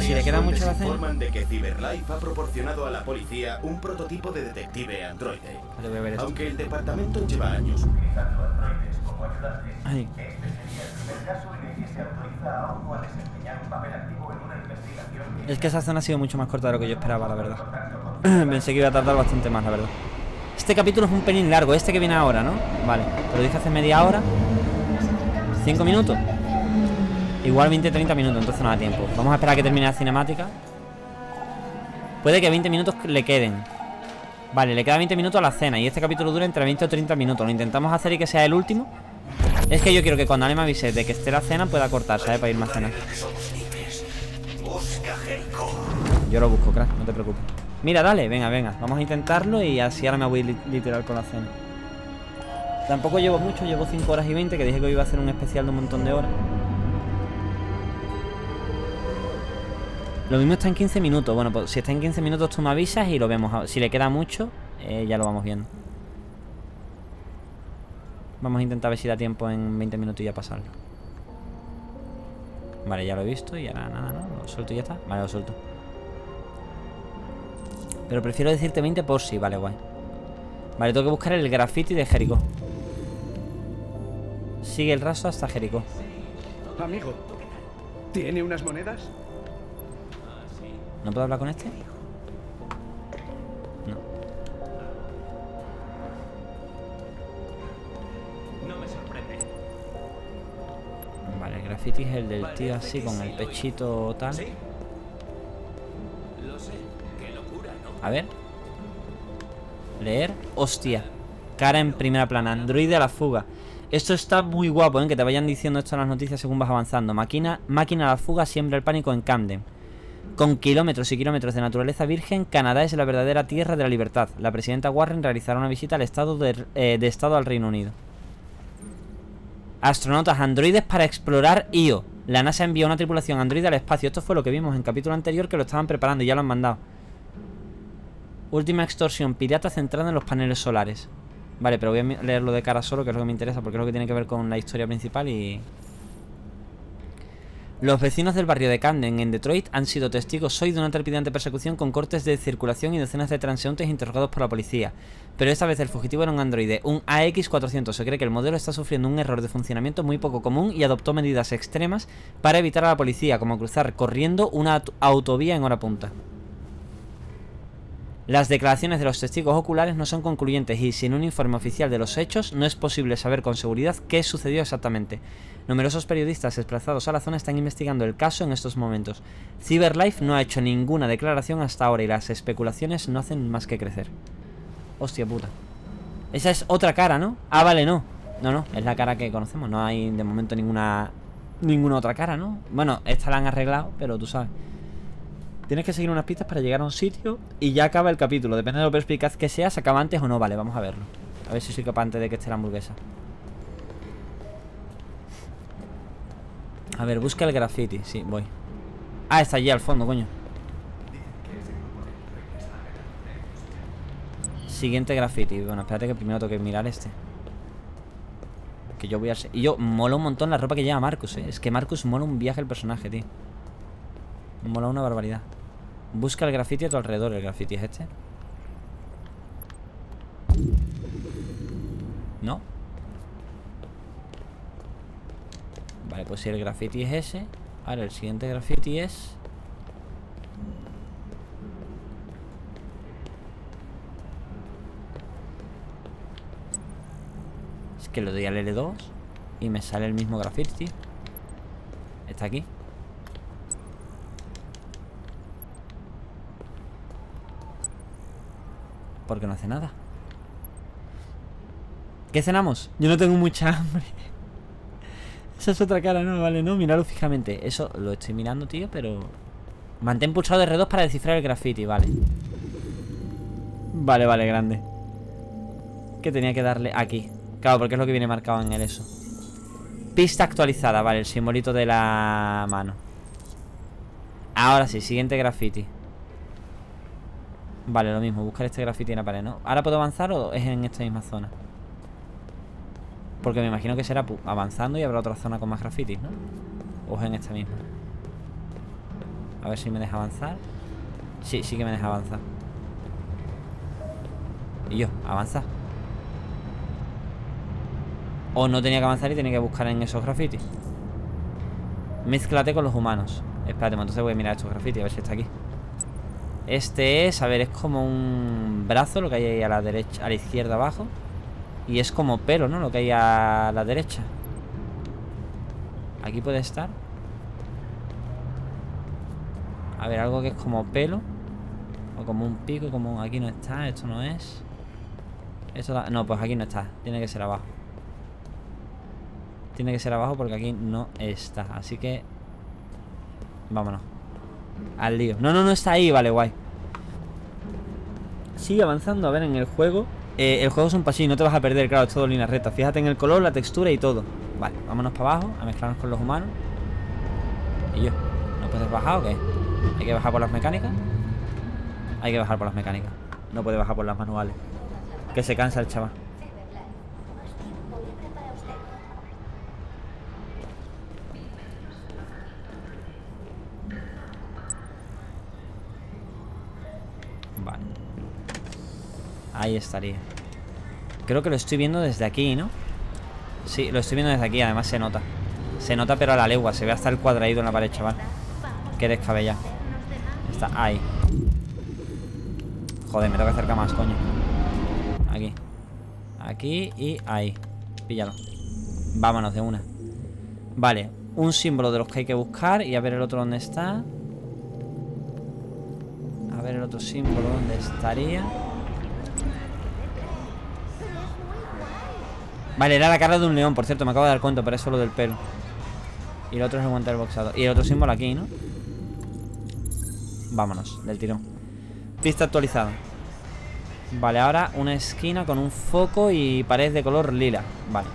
que si le queda mucho la informan de que CyberLife ha proporcionado a la policía un prototipo de detective androide. Vale, voy a ver esto. Aunque el departamento lleva años utilizando androides como ayudantes, Ay. este sería el primer caso en el que se autoriza a uno a desempeñar un papel activo en una investigación Es que esa zona ha sido mucho más corta de lo que yo esperaba, la verdad. Pensé que iba a tardar bastante más, la verdad. Este capítulo es un pelín largo, este que viene ahora, ¿no? Vale, te lo dije hace media hora. ¿Cinco minutos? Igual 20-30 minutos, entonces no da tiempo. Vamos a esperar a que termine la cinemática. Puede que 20 minutos le queden. Vale, le queda 20 minutos a la cena y este capítulo dura entre 20 o 30 minutos. Lo intentamos hacer y que sea el último. Es que yo quiero que cuando Ale me avise de que esté la cena pueda cortar, ¿sabes? Para irme a cenar. Yo lo busco, crack, no te preocupes. Mira, dale, venga, venga. Vamos a intentarlo y así ahora me voy li- literal con la cena. Tampoco llevo mucho, llevo 5 horas y 20, que dije que iba a hacer un especial de un montón de horas. Lo mismo está en 15 minutos. Bueno, pues si está en 15 minutos tú me avisas y lo vemos. Si le queda mucho, eh, ya lo vamos viendo. Vamos a intentar ver si da tiempo en 20 minutos y ya pasarlo. Vale, ya lo he visto y ahora nada, ¿no? Lo suelto y ya está. Vale, lo suelto. Pero prefiero decirte 20 por si, vale, guay. Vale, tengo que buscar el graffiti de Jericó. Sigue el rastro hasta Jericó. Amigo, ¿tiene unas monedas? ¿No puedo hablar con este? No. Vale, el graffiti es el del tío así con el pechito tal. A ver. Leer. Hostia. Cara en primera plana. Android a la fuga. Esto está muy guapo, ¿eh? Que te vayan diciendo esto en las noticias según vas avanzando. Máquina, máquina a la fuga siembra el pánico en Camden. Con kilómetros y kilómetros de naturaleza virgen, Canadá es la verdadera tierra de la libertad. La presidenta Warren realizará una visita al estado de, eh, Estado al Reino Unido. Astronautas androides para explorar Io. La NASA envió una tripulación androide al espacio. Esto fue lo que vimos en capítulo anterior que lo estaban preparando y ya lo han mandado. Última extorsión pirata centrada en los paneles solares. Vale, pero voy a leerlo de cara solo, que es lo que me interesa, porque es lo que tiene que ver con la historia principal y... Los vecinos del barrio de Camden, en Detroit, han sido testigos hoy de una trepidante persecución con cortes de circulación y decenas de transeúntes interrogados por la policía. Pero esta vez el fugitivo era un androide, un AX400. Se cree que el modelo está sufriendo un error de funcionamiento muy poco común y adoptó medidas extremas para evitar a la policía, como cruzar corriendo una aut- autovía en hora punta. Las declaraciones de los testigos oculares no son concluyentes y sin un informe oficial de los hechos no es posible saber con seguridad qué sucedió exactamente. Numerosos periodistas desplazados a la zona están investigando el caso en estos momentos. CyberLife no ha hecho ninguna declaración hasta ahora y las especulaciones no hacen más que crecer. Hostia puta. Esa es otra cara, ¿no? Ah, vale, no. No, no, es la cara que conocemos. No hay de momento ninguna ninguna otra cara, ¿no? Bueno, esta la han arreglado, pero tú sabes. Tienes que seguir unas pistas para llegar a un sitio y ya acaba el capítulo. Depende de lo perspicaz que sea, se acaba antes o no. Vale, vamos a verlo. A ver si soy capaz antes de que esté la hamburguesa. A ver, busca el graffiti. Sí, voy. Ah, está allí al fondo, coño. Siguiente graffiti. Bueno, espérate que primero tengo que mirar este. Que yo voy a... ser- Y yo mola un montón la ropa que lleva Marcus, eh. Es que Marcus mola un viaje el personaje, tío. Mola una barbaridad. Busca el graffiti a tu alrededor. El graffiti es este. ¿No? Vale, pues si el graffiti es ese Ahora el siguiente graffiti es Es que le doy al L2 Y me sale el mismo graffiti Está aquí Porque no hace nada. ¿Qué cenamos? Yo no tengo mucha hambre. Esa es otra cara, no, vale, no, mirarlo fijamente. Eso lo estoy mirando, tío, pero... Mantén pulsado de R2 para descifrar el graffiti, vale. Vale, vale, grande. Que tenía que darle aquí. Claro, porque es lo que viene marcado en el eso. Pista actualizada, vale, el simbolito de la mano. Ahora sí, siguiente graffiti Vale, lo mismo, buscar este graffiti en la pared, ¿no? ¿Ahora puedo avanzar o es en esta misma zona? Porque me imagino que será pu- avanzando y habrá otra zona con más grafitis, ¿no? O es en esta misma. A ver si me deja avanzar. Sí, sí que me deja avanzar. Y yo, avanza. O no tenía que avanzar y tenía que buscar en esos grafitis. Mezclate con los humanos. Espérate, pues entonces voy a mirar estos grafitis a ver si está aquí. Este es, a ver, es como un brazo, lo que hay ahí a la derecha, a la izquierda abajo. Y es como pelo, ¿no? Lo que hay a la derecha. Aquí puede estar. A ver, algo que es como pelo. O como un pico, como aquí no está, esto no es. Esto No, pues aquí no está. Tiene que ser abajo. Tiene que ser abajo porque aquí no está. Así que... Vámonos. Al lío. No, no, no está ahí. Vale, guay. Sigue avanzando. A ver, en el juego... Eh, el juego es un pasillo, no te vas a perder, claro, es todo línea recta. Fíjate en el color, la textura y todo. Vale, vámonos para abajo, a mezclarnos con los humanos. Y yo. ¿No puedes bajar o qué? ¿Hay que bajar por las mecánicas? Hay que bajar por las mecánicas. No puede bajar por las manuales. Que se cansa el chaval. Vale. Ahí estaría. Creo que lo estoy viendo desde aquí, ¿no? Sí, lo estoy viendo desde aquí, además se nota. Se nota pero a la legua, se ve hasta el cuadradito en la pared, chaval. Qué descabellado. Está ahí. Joder, me tengo que acercar más, coño. Aquí. Aquí y ahí. Píllalo. Vámonos de una. Vale, un símbolo de los que hay que buscar y a ver el otro dónde está. A ver el otro símbolo dónde estaría. Vale, era la cara de un león, por cierto, me acabo de dar cuenta, pero es solo del pelo. Y el otro es el guante del boxado. Y el otro símbolo aquí, ¿no? Vámonos, del tirón. Pista actualizada. Vale, ahora una esquina con un foco y pared de color lila. Vale.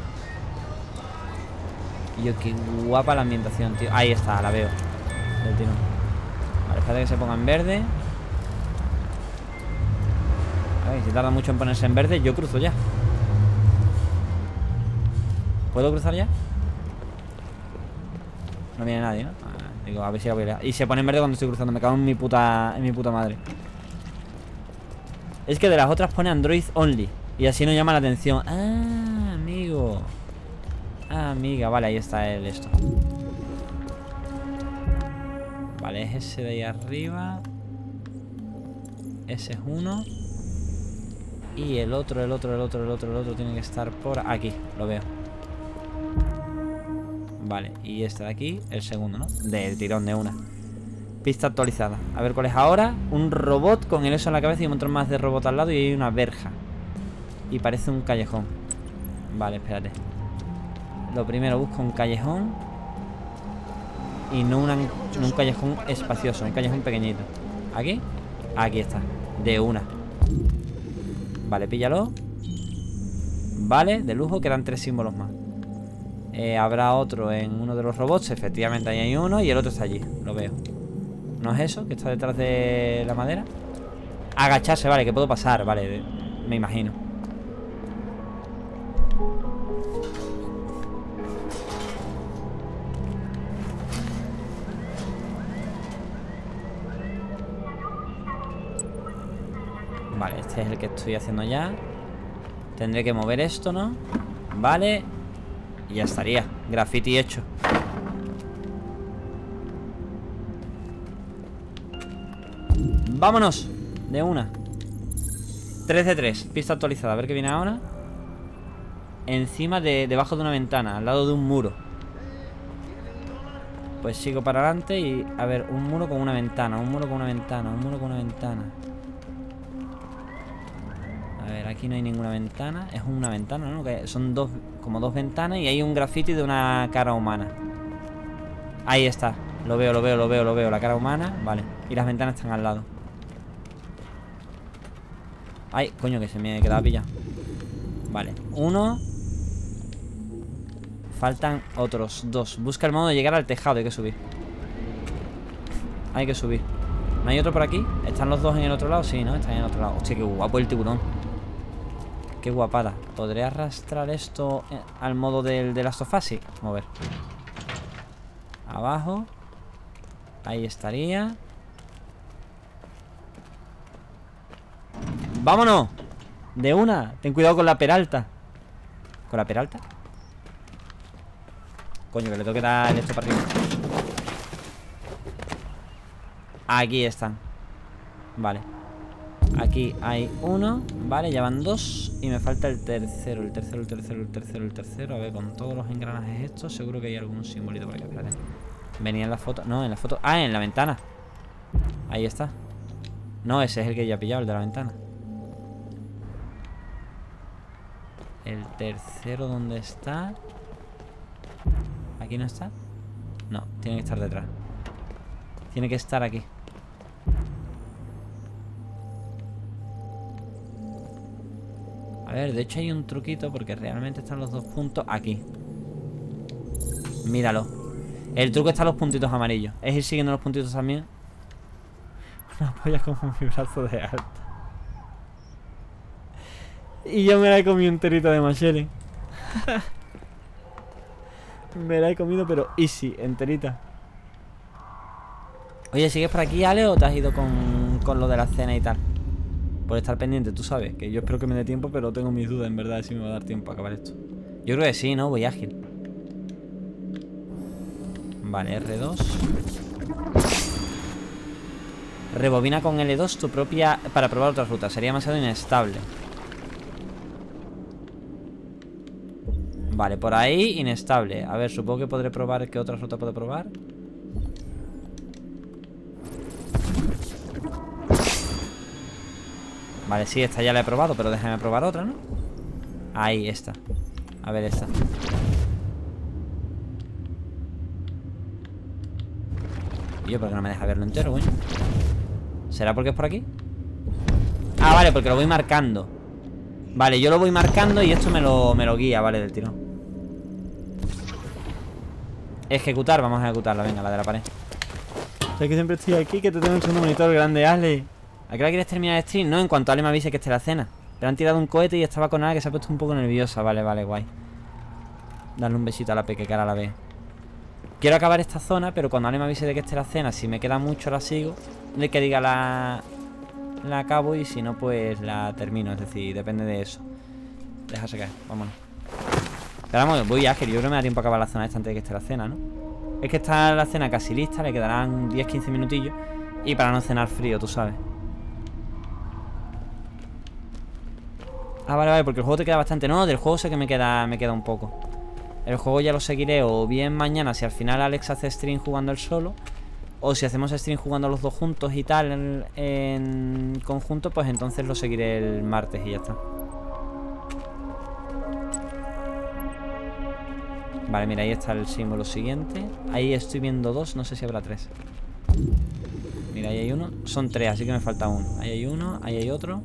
Yo, qué guapa la ambientación, tío. Ahí está, la veo. Del tirón. Vale, espérate que se ponga en verde. Si tarda mucho en ponerse en verde, yo cruzo ya. ¿Puedo cruzar ya? No viene nadie, ¿no? Ah, digo, a ver si la voy a... Y se pone en verde cuando estoy cruzando Me cago en mi puta, en mi puta madre. Es que de las otras pone Android Only Y así no llama la atención. Ah, amigo. Ah, amiga, vale, ahí está el esto. Vale, es ese de ahí arriba. Ese es uno Y el otro, el otro, el otro, el otro, el otro Tiene que estar por aquí, lo veo. Vale, y este de aquí, el segundo, ¿no? Del tirón de una. Pista actualizada. A ver cuál es ahora. Un robot con el eso en la cabeza y un montón más de robot al lado Y hay una verja. Y parece un callejón. Vale, espérate. Lo primero busco un callejón. Y no, un callejón espacioso Un callejón pequeñito. ¿Aquí? Aquí está. De una Vale, píllalo Vale, de lujo Quedan tres símbolos más eh, habrá otro en uno de los robots. Efectivamente, ahí hay uno y el otro está allí. Lo veo. ¿No es eso? Que está detrás de la madera. Agacharse, vale, que puedo pasar, vale. Me imagino. Estoy haciendo ya Tendré que mover esto, ¿no? Vale y ya estaría. Graffiti hecho. Vámonos. De una. 3 de 3. Pista actualizada. A ver qué viene ahora. Encima de... Debajo de una ventana. Al lado de un muro. Pues sigo para adelante y... A ver, un muro con una ventana. Un muro con una ventana. Un muro con una ventana. Aquí no hay ninguna ventana. Es una ventana, ¿no? Son dos, como dos ventanas Y hay un graffiti de una cara humana. Ahí está. Lo veo, lo veo, lo veo, lo veo. La cara humana, vale. Y las ventanas están al lado. Ay, coño, que se me quedaba pillado. Vale, uno. Faltan otros dos. Busca el modo de llegar al tejado, hay que subir. Hay que subir. ¿No hay otro por aquí? ¿Están los dos en el otro lado? Sí, ¿no? Están en el otro lado. Hostia, qué guapo el tiburón Qué guapada. ¿Podré arrastrar esto eh, al modo del de las Sí, mover. Abajo. Ahí estaría ¡Vámonos! De una Ten cuidado con la peralta ¿Con la peralta? Coño, que le tengo que dar esto para arriba Aquí están Vale Aquí hay uno Vale, ya van dos Y me falta el tercero El tercero, el tercero, el tercero, el tercero. A ver, con todos los engranajes estos Seguro que hay algún simbolito por aquí Espérate. Venía en la foto No, en la foto Ah, en la ventana. Ahí está. No, ese es el que ya he pillado El de la ventana. El tercero, ¿dónde está? ¿Aquí no está? No, tiene que estar detrás. Tiene que estar aquí ver, de hecho hay un truquito Porque realmente están los dos puntos aquí. Míralo. El truco está en los puntitos amarillos. Es ir siguiendo los puntitos también. Una polla como mi brazo de alta. Y yo me la he comido enterita de Machele. Me la he comido pero easy, enterita. Oye, ¿sigues por aquí, Ale? ¿O te has ido con, con lo de la cena y tal? Por estar pendiente, tú sabes Que yo espero que me dé tiempo Pero tengo mis dudas, en verdad, de si me va a dar tiempo a acabar esto. Yo creo que sí, ¿no? Voy ágil. Vale, R2 Rebobina con L2 tu propia... Para probar otra ruta Sería demasiado inestable. Vale, por ahí inestable. A ver, supongo que podré probar ¿Qué otra ruta puedo probar? Vale, sí, esta ya la he probado Pero déjame probar otra, ¿no? Ahí, esta A ver, esta Y yo, ¿por qué no me deja verlo entero, güey? ¿Será porque es por aquí? Ah, vale, porque lo voy marcando Vale, yo lo voy marcando y esto me lo, me lo guía, vale, del tirón Ejecutar, vamos a ejecutarla, venga, la de la pared Sé que siempre estoy aquí, que te tengo un monitor grande, Ale ¿A qué hora quieres terminar el stream? No, en cuanto Ale me avise que esté la cena. Le han tirado un cohete y estaba con Ale que se ha puesto un poco nerviosa. Vale, vale, guay. Darle un besito a la peque que ahora la ve Quiero acabar esta zona, pero cuando Ale me avise de que esté la cena Si me queda mucho la sigo. De que diga la... La acabo y si no, pues la termino. Es decir, depende de eso. Déjase caer, vámonos. Pero vamos, voy ágil, yo creo que me da tiempo a acabar la zona esta antes de que esté la cena, ¿no? Es que está la cena casi lista, le quedarán 10-15 minutillos. Y para no cenar frío, tú sabes Ah, vale, vale, porque el juego te queda bastante No, del juego sé que me queda, me queda un poco. El juego ya lo seguiré o bien mañana Si al final Alex hace stream jugando él solo O si hacemos stream jugando los dos juntos y tal en, en conjunto Pues entonces lo seguiré el martes y ya está. Vale, mira, ahí está el símbolo siguiente. Ahí estoy viendo dos, no sé si habrá tres. Mira, ahí hay uno. Son tres, así que me falta uno. Ahí hay uno, ahí hay otro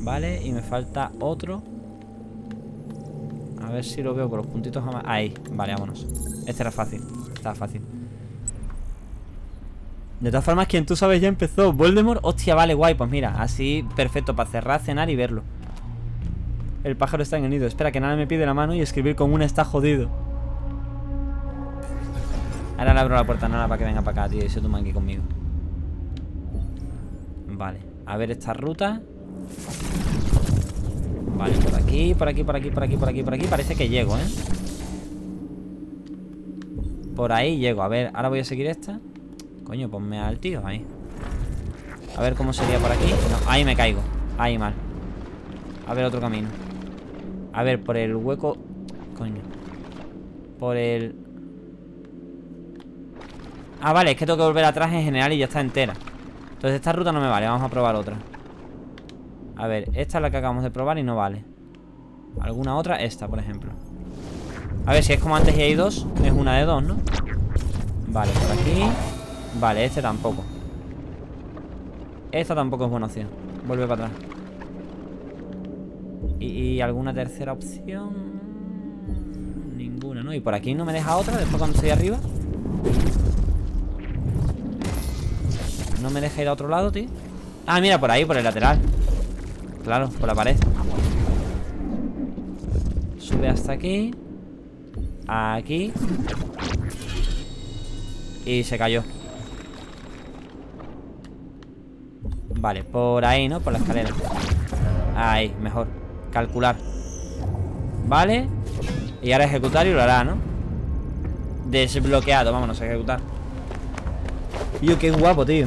Vale, y me falta otro. A ver si lo veo con los puntitos Ahí, vale, vámonos. Este era fácil, estaba fácil. De todas formas, quien tú sabes ya empezó. Voldemort, hostia, vale, guay. Pues mira, así, perfecto, para cerrar, cenar y verlo. El pájaro está en el nido. Espera, que nada me pide la mano y escribir con una está jodido. Ahora le abro la puerta nada para que venga para acá, tío Y se toma aquí conmigo. Vale, a ver esta ruta Vale, por aquí, por aquí, por aquí, por aquí, por aquí, por aquí. Parece que llego, ¿eh? Por ahí llego. A ver, ahora voy a seguir esta. Coño, ponme al tío, ahí. A ver cómo sería por aquí. No, ahí me caigo. Ahí mal. A ver otro camino. A ver, por el hueco. Coño. Por el... Ah, vale, es que tengo que volver atrás en general y ya está entera. Entonces esta ruta no me vale, vamos a probar otra a ver, esta es la que acabamos de probar y no vale ¿Alguna otra? Esta, por ejemplo A ver, si es como antes y hay dos Es una de dos, ¿no? Vale, por aquí Vale, este tampoco Esta tampoco es buena opción Vuelve para atrás ¿Y, alguna tercera opción? Ninguna, ¿no? ¿Y por aquí no me deja otra después cuando estoy arriba? No me deja ir a otro lado, tío Ah, mira, por ahí, por el lateral Claro, por la pared. Sube hasta aquí. Aquí. Y se cayó. Vale, por ahí, ¿no? Por la escalera. Ahí, mejor. Calcular. Vale. Y ahora ejecutar y lo hará, ¿no? Desbloqueado, vámonos a ejecutar. Yo qué guapo, tío.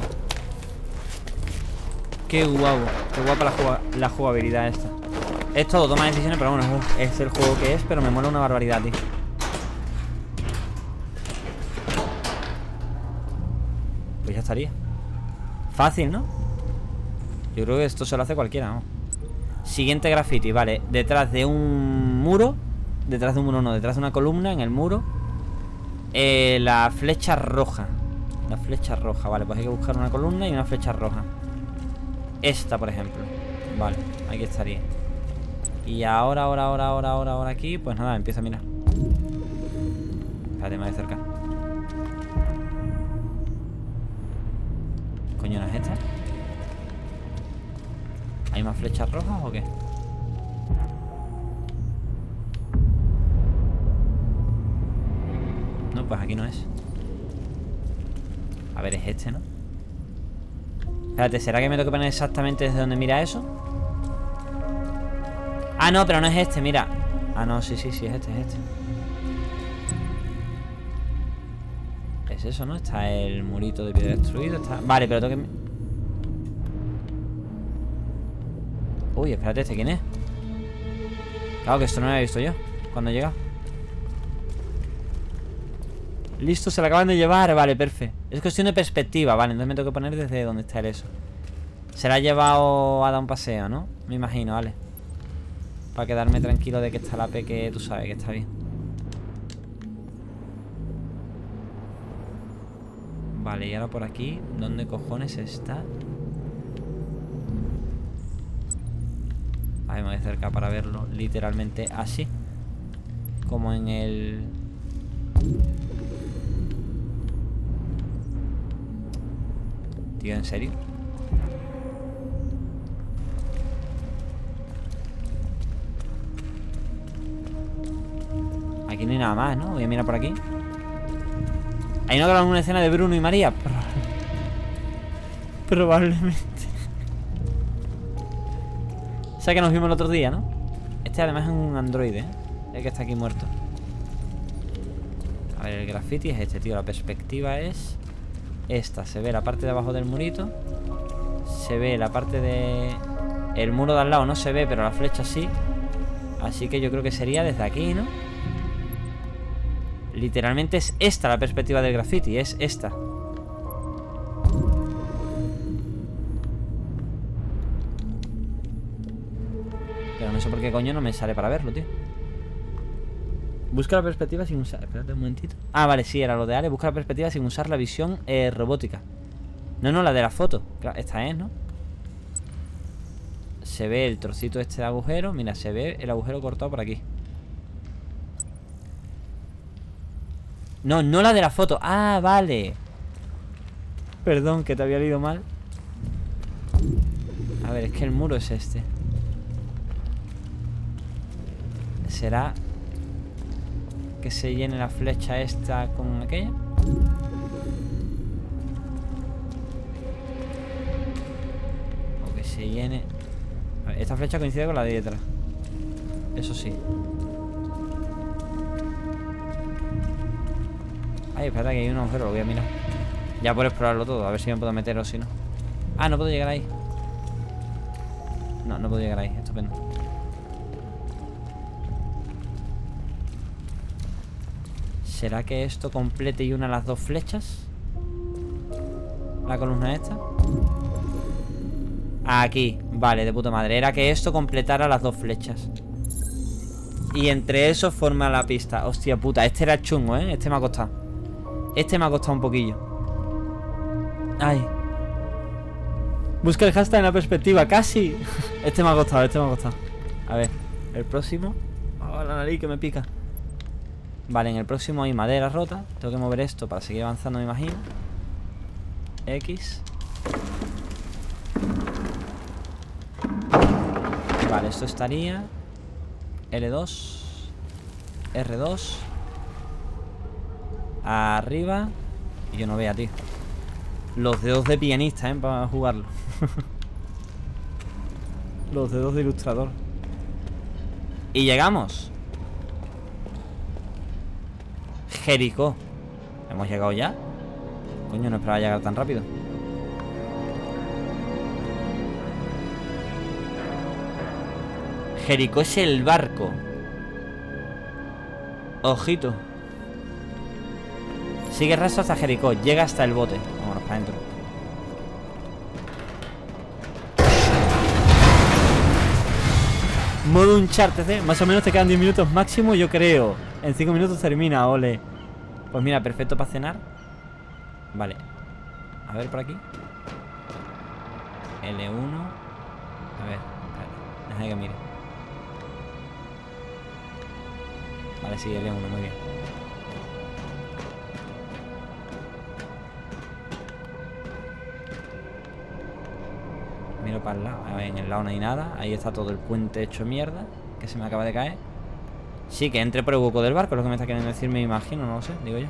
Qué guapo Qué guapa la, jugabilidad esta. Es todo, toma decisiones, pero bueno Es el juego que es, pero me mola una barbaridad, tío. Pues ya estaría. Fácil, ¿no? Yo creo que esto se lo hace cualquiera, ¿no? Siguiente graffiti, vale. Detrás de un muro Detrás de un muro no, detrás de una columna en el muro eh, La flecha roja. La flecha roja, vale. Pues hay que buscar una columna y una flecha roja Esta, por ejemplo Vale, aquí estaría Y ahora, ahora, ahora, ahora, ahora, ahora aquí Pues nada, empiezo a mirar Espérate, me voy a acercar ¿Coño no es esta? ¿Hay más flechas rojas o qué? No, pues aquí no es A ver, es este, ¿no? Espérate, ¿será que me tengo que poner exactamente desde donde mira eso? Ah, no, pero no es este, mira Ah, no, sí, sí, sí, es este, es este Es eso, ¿no? Está el murito de piedra destruido. Vale, pero tengo que... Uy, espérate, ¿este quién es? Claro que esto no lo había visto yo Cuando llega Listo, se lo acaban de llevar Vale, perfecto Es cuestión de perspectiva, vale Entonces me tengo que poner desde donde está el eso Se la ha llevado a dar un paseo, ¿no? Me imagino, vale Para quedarme tranquilo de que está la P Que tú sabes que está bien Vale, y ahora por aquí ¿Dónde cojones está? Ahí me voy acercar para verlo literalmente así. Como en el... Tío, ¿en serio? Aquí no hay nada más, ¿no? Voy a mirar por aquí Hay no una escena de Bruno y María Probablemente o sea que nos vimos el otro día, ¿no? Este además es un androide, ¿eh? El que está aquí muerto A ver, el graffiti es este, tío La perspectiva es esta Se ve la parte de abajo del murito. Se ve la parte de... El muro de al lado no se ve, pero la flecha sí. Así que yo creo que sería desde aquí, ¿no? Literalmente es esta la perspectiva del graffiti Es esta. No sé por qué coño no me sale para verlo, tío Busca la perspectiva sin usar... Espérate un momentito. Ah, vale, sí, era lo de Ale. Busca la perspectiva sin usar la visión eh, robótica. No, no, la de la foto. Esta es, ¿no? Se ve el trocito este de agujero. Mira, se ve el agujero cortado por aquí. No, no la de la foto. Ah, vale. Perdón, que te había leído mal. A ver, es que el muro es este. ¿Será que se llene la flecha esta con aquella? O que se llene... esta flecha coincide con la de detrás. Eso sí. Ay, espera que hay un agujero, lo voy a mirar. Ya por explorarlo todo, a ver si me puedo meter o si no. Ah, no puedo llegar ahí. No, no puedo llegar ahí, estupendo. ¿Será que esto complete y una las dos flechas? La columna esta Aquí, vale, de puta madre. Era que esto completara las dos flechas. Y entre eso forma la pista. Hostia puta, este era chungo, ¿eh? Este me ha costado. Este me ha costado un poquillo. Ay. Busca el hashtag en la perspectiva, casi. Este me ha costado, este me ha costado. A ver, el próximo. Oh, la nariz que me pica Vale, en el próximo hay madera rota. Tengo que mover esto para seguir avanzando, me imagino. X. Vale, esto estaría L2 R2 Arriba. Y yo no vea, tío. Los dedos de pianista, ¿eh? Para jugarlo. Los dedos de ilustrador. Y llegamos. Jericó. ¿Hemos llegado ya? Coño, no esperaba llegar tan rápido. Jericó es el barco. Ojito. Sigue rastro hasta Jericó. Llega hasta el bote. Vámonos para adentro. Modo Uncharted, ¿eh? Más o menos te quedan 10 minutos máximo, yo creo. En 5 minutos termina, ole. Pues mira, perfecto para cenar. Vale. A ver por aquí. L1. A ver. Deja que mire. Vale, sí, L1, muy bien. Miro para el lado. A ver, en el lado no hay nada. Ahí está todo el puente hecho mierda. Que se me acaba de caer. Sí, que entre por el hueco del barco, es lo que me está queriendo decir, me imagino, no lo sé, digo yo.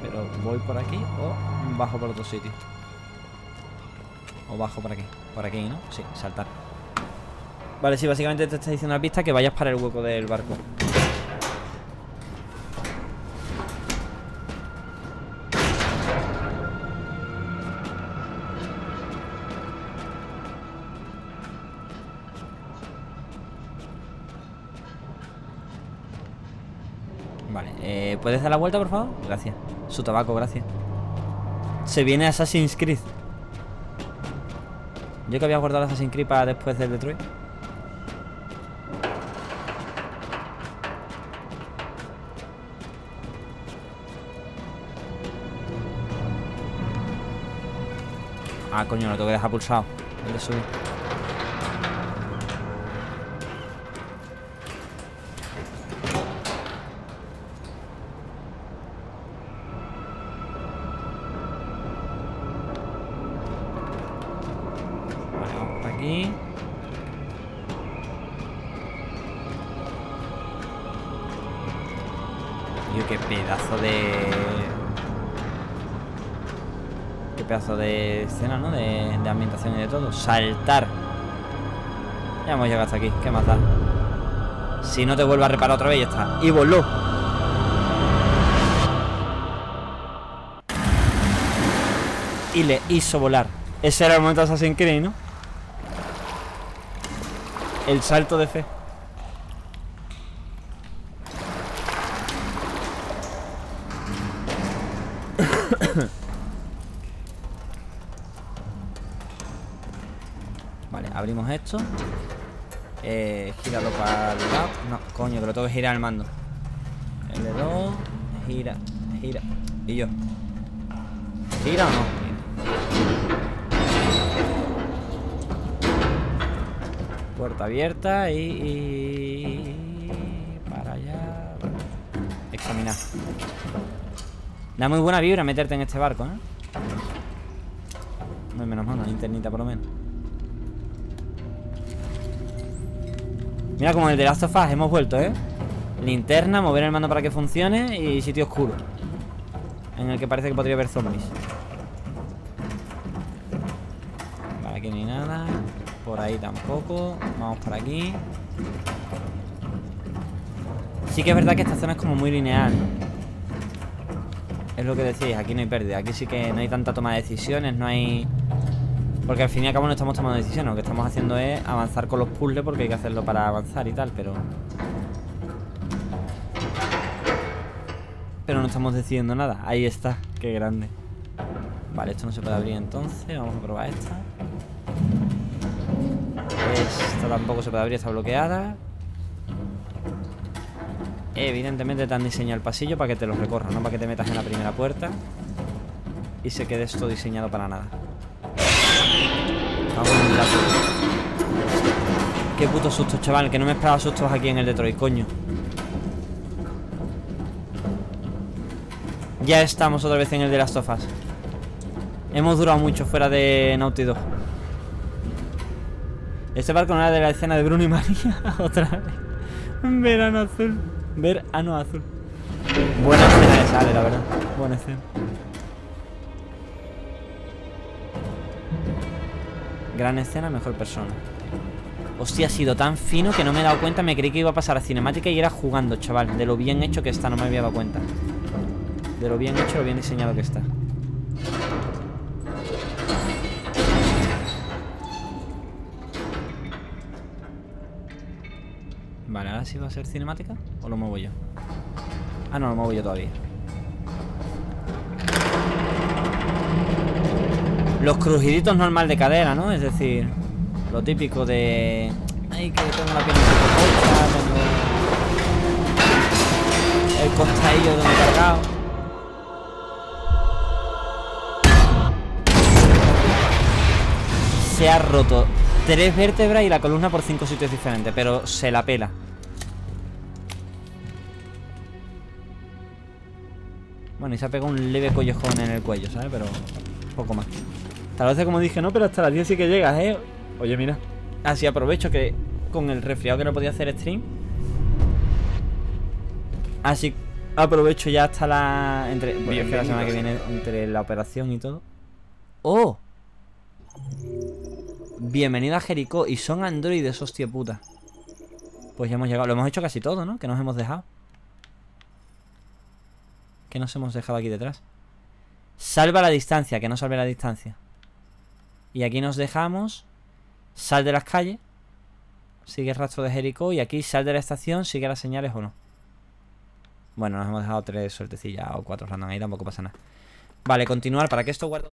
Pero voy por aquí o bajo por otro sitio. O bajo por aquí. Por aquí, ¿no? Sí, saltar. Vale, sí, básicamente te está diciendo la pista que vayas para el hueco del barco. La vuelta, por favor? Gracias. Su tabaco, gracias. Se viene Assassin's Creed. Yo que había guardado Assassin's Creed para después del Detroit. Ah, coño, lo tengo que dejar pulsado. El de subir. De de ambientación y de todo. Saltar. Ya hemos llegado hasta aquí. ¿Qué más da? Si no te vuelvo a reparar otra vez, ya está. Y voló. Y le hizo volar. Ese era el momento de Assassin's Creed, ¿no? El salto de fe. Esto. Eh, gíralo para el lado. No, coño, que lo tengo que girar el mando. L2, gira, gira. Y yo. ¿Gira o no? Puerta abierta y, para allá. Examinar. Da muy buena vibra meterte en este barco, ¿eh? No menos mal, una linternita por lo menos. Mira como el de Last of hemos vuelto, ¿eh? Linterna, mover el mando para que funcione y sitio oscuro. En el que parece que podría haber zombies. Vale, aquí hay nada. Por ahí tampoco. Vamos por aquí. Sí que es verdad que esta zona es como muy lineal. Es lo que decís, aquí no hay pérdida. Aquí sí que no hay tanta toma de decisiones, no hay... Porque al fin y al cabo no estamos tomando decisiones. Lo que estamos haciendo es avanzar con los puzzles porque hay que hacerlo para avanzar y tal, pero... Pero no estamos decidiendo nada. Ahí está, qué grande. Vale, esto no se puede abrir entonces. Vamos a probar esta. Esta tampoco se puede abrir, está bloqueada. Evidentemente te han diseñado el pasillo para que te lo recorras, no para que te metas en la primera puerta y se quede esto diseñado para nada. Vamos. Qué puto susto, chaval, que no me esperaba sustos aquí en el Detroit, coño. Ya estamos otra vez en el de las tofas. Hemos durado mucho fuera de Naughty Dog. Este barco no era de la escena de Bruno y María. Otra vez. Verano azul. Verano azul. Buena escena de sale, la verdad. Buena escena. Gran escena, mejor persona. Hostia, ha sido tan fino que no me he dado cuenta Me creí que iba a pasar a cinemática y era jugando, chaval De lo bien hecho que está, no me había dado cuenta De lo bien hecho, lo bien diseñado que está Vale, ahora sí va a ser cinemática ¿O lo muevo yo? Ah, no, lo muevo yo todavía Los crujiditos normal de cadera, ¿no? Es decir, lo típico de... Ay, que tengo la piel un tengo... El costadillo donde he cargado. Se ha roto tres vértebras y la columna por cinco sitios diferentes, pero se la pela. Bueno, y se ha pegado un leve collejón en el cuello, ¿sabes? Pero poco más. Tal vez como dije, no, pero hasta las 10 sí que llegas, ¿eh? Oye, mira. Así aprovecho que con el resfriado que no podía hacer stream. Así aprovecho ya hasta la. Entre, porque es que la semana que viene, entre la operación y todo. ¡Oh! Bienvenida a Jericó. Y son androides, hostia puta. Pues ya hemos llegado. Lo hemos hecho casi todo, ¿no? Que nos hemos dejado. Que nos hemos dejado aquí detrás. Salva la distancia, que no salve la distancia. Y aquí nos dejamos. Sal de las calles. Sigue el rastro de Jericó. Y aquí sal de la estación. Sigue las señales o no. Bueno, nos hemos dejado tres suertecillas o cuatro random ahí. Tampoco pasa nada. Vale, continuar. Para que esto guarde...